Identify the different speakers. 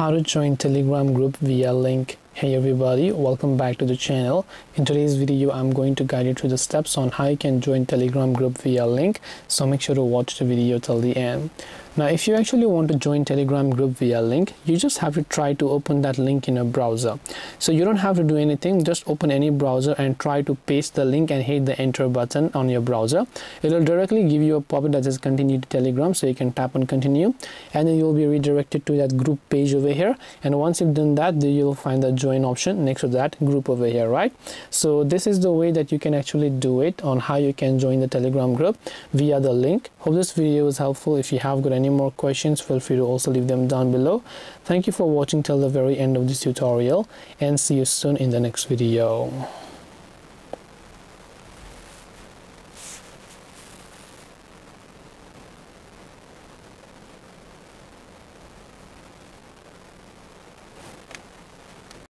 Speaker 1: how to join telegram group via link. Hey everybody. Welcome back to the channel. In today's video i'm going to guide you through the steps on how you can join telegram group via link. So make sure to watch the video till the end now if you actually want to join telegram group via link you just have to try to open that link in a browser. So you don't have to do anything just open any browser and try to paste the link and hit the enter button on your browser. It will directly give you a pop-up that says continue to telegram so you can tap on continue. And then you'll be redirected to that group page over here. And once you've done that you'll find the join option next to that group over here right? So this is the way that you can actually do it on how you can join the telegram group via the link. Hope this video was helpful. If you have got any more questions feel free to also leave them down below. Thank you for watching till the very end of this tutorial and see you soon in the next video